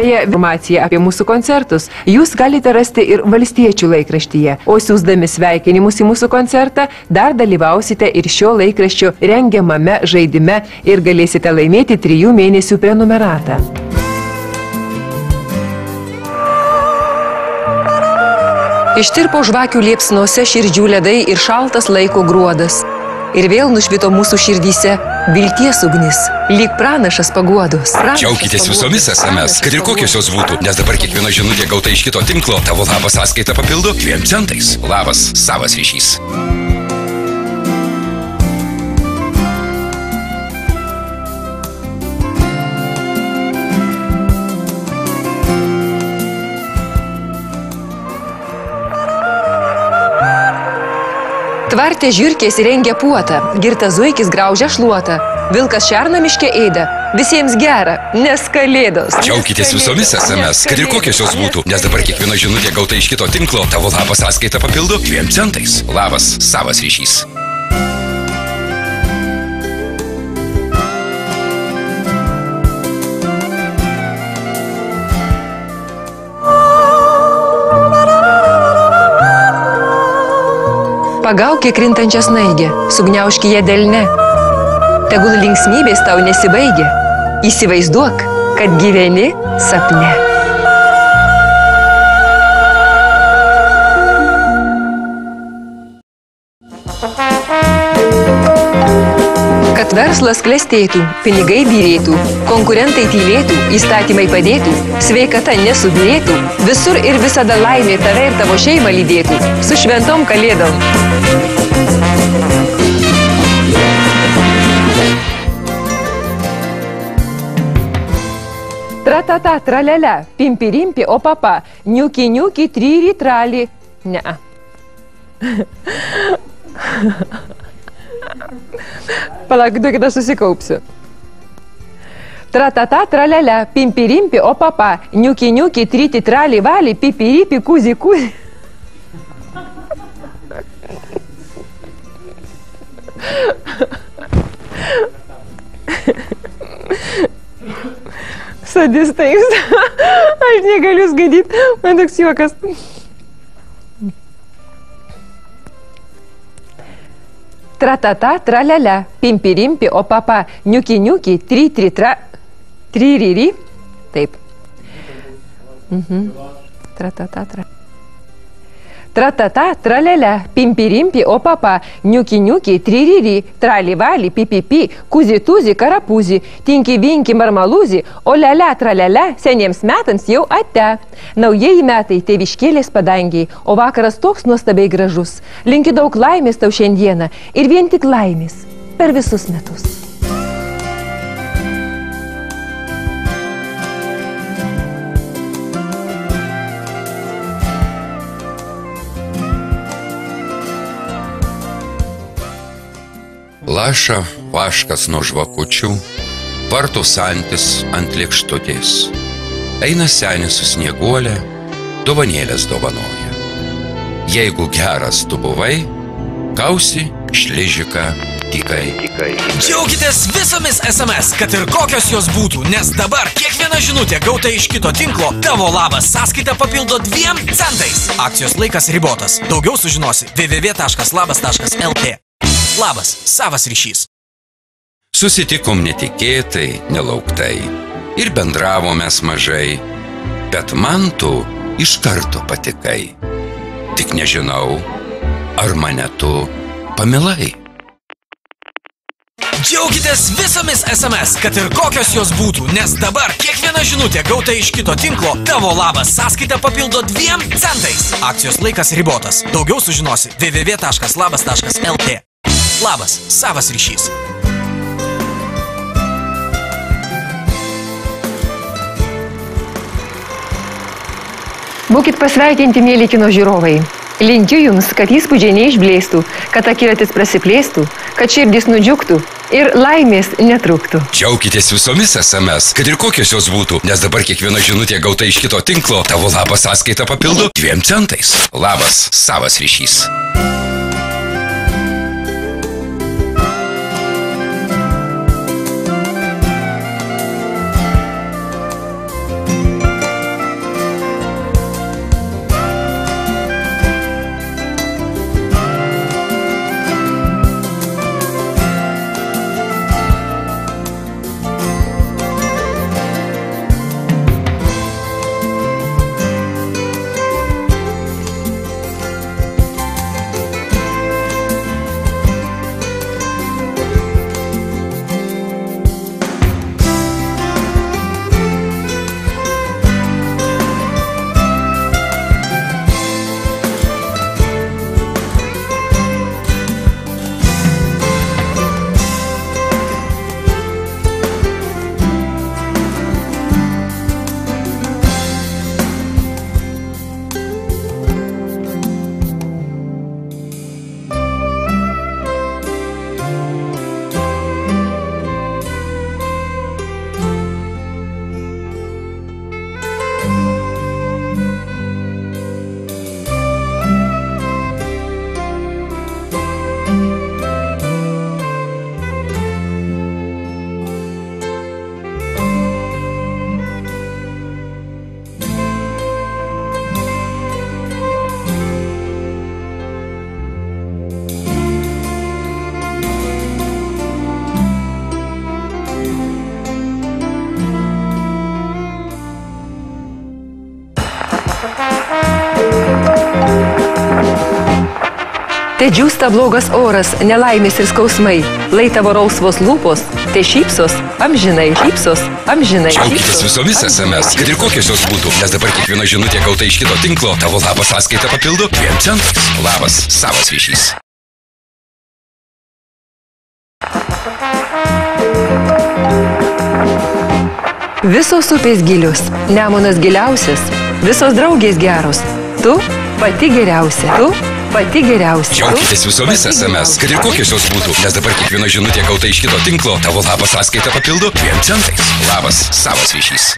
Beje, informaciją apie mūsų koncertus jūs galite rasti ir valstiečių laikraštyje, o siūsdami sveikinimus į mūsų koncertą dar dalyvausite ir šio laikraščio rengiamame žaidime ir galėsite laimėti trijų mėnesių prenumeratą. Ištirpo žvakių liepsnuose širdžių ledai ir šaltas laiko gruodas. Ir vėl nušvito mūsų širdyse vilties ugnis, lyg pranašas paguodos. Džiaukitės visomis SMS, kad ir kokios jos būtų, nes dabar kiekviena žinutė gauta iš kito tinklo tavo labas sąskaitą papildo dviem centais. Labas, savas ryšys. Tvartė žiūrkės įrengia puotą, girtas zuikis graužia šluotą, vilkas šernamiškė ėda, visiems gera, nes kalėdos. Džiaukitės visomis SMS, kad ir kokios jos būtų, nes dabar kiekviena žinutė gauta iš kito tinklo. Tavo labas sąskaitą papildo dviem centais. Labas, savas ryšys. Pagaukė krintančią snaigę, sugniauški ją delne. Tegul linksmybės tau nesibaigia. Įsivaizduok, kad gyveni sapne. Kad verslas klestėtų, pinigai vyrėtų, konkurentai tylėtų, įstatymai padėtų, sveikata nesubirėtų, visur ir visada laimė tave ir tavo šeimą lydėtų. Su šventom kalėdom. Tratata, tralele, pimpi rimpi, o papa, niuki niuki, tryri trali. Ne. Palauk, duokit, aš susikaupsiu. Niuki niuki, tryti trali vali, pipi ripi, kuzi kuzi. Sadistai jūs. Aš negaliu skaityti. Man toks juokas. Niuki niuki, tri tri tra, tri riri. Taip. Mhm. Tratata, tra. Tratata, tralele, pimpi rimpi, o papa, niuki niuki, tririri, trali vali, pipipi, kuzi tuzi, karapuzi, tinki vinki, marmaluzi, o lele, tralele, seniems metams jau ate. Naujieji metai tėviškėlės padangiai, o vakaras toks nuostabiai gražus. Linki daug laimės tau šiandieną ir vien tik laimės per visus metus. Laša vaškas nuo žvakučių, vartų santis ant lėkštutės. Eina senis su snieguolė, dovanėlės dovanoja. Jeigu geras tu buvai, kausi šližiką tikai. Džiaukitės visomis SMS, kad ir kokios jos būtų, nes dabar kiekviena žinutė gauta iš kito tinklo tavo labas sąskaitą papildo dviem centais. Akcijos laikas ribotas. Daugiau sužinosi www.labas.lt. Labas, savas ryšys. Susitikom netikėtai, nelauktai ir bendravome mažai, bet man tu iš karto patikai. Tik nežinau, ar mane tu pamilai. Džiaukitės visomis SMS, kad ir kokios jos būtų, nes dabar kiekviena žinutė gauta iš kito tinklo tavo labas sąskaitą papildo dviem centais. Akcijos laikas ribotas. Daugiau sužinosi www.labas.lt. Labas, savas ryšys. Būkit pasveikinti, mėly kino žiūrovai. Linkiu Jums, kad įspūdžiai neišblėstų, kad akiratis prasiplėstų, kad širdis nudžiugtų ir laimės netrūktų. Džiaukitės visomis SMS, kad ir kokios jos būtų, nes dabar kiekviena žinutė gauta iš kito tinklo tavo labas sąskaitą papildo dviem centais. Labas, savas ryšys. Te džiūsta blogas oras, nelaimės ir skausmai, lai tavo rausvos lūpos, te šypsos, amžinai, šypsos, amžinai. Džiaukitės visomis SMS, kad ir kokios jos būtų, nes dabar kiekviena žinutė gauta iš kito tinklo tavo labas sąskaitą papildo 2 centais. Labas, savas ryšys. Visos upės gilius, nemonas giliausias, visos draugės geros. Tu pati geriausia, tu pati geriausia. Džiaukitės visomis SMS, kad ir kokios jos būtų, nes dabar kiekviena žinutė gauta iš kito tinklo tavo labas sąskaitą papildo 2 centais. Labas, savas ryšys.